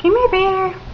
Come here, bear.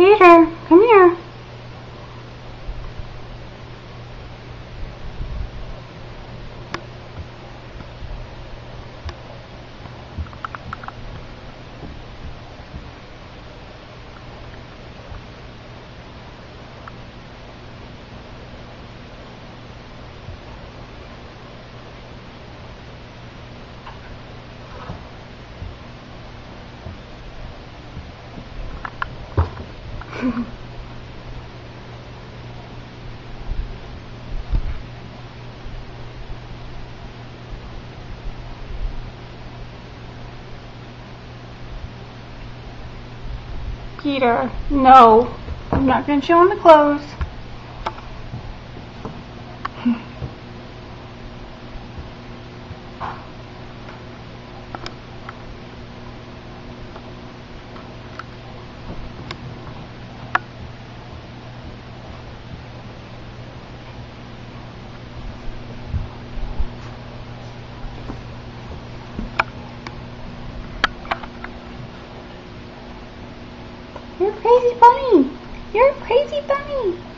Peter, come here. Peter, no. I'm not going to show him the clothes. You're a crazy bunny. You're a crazy bunny.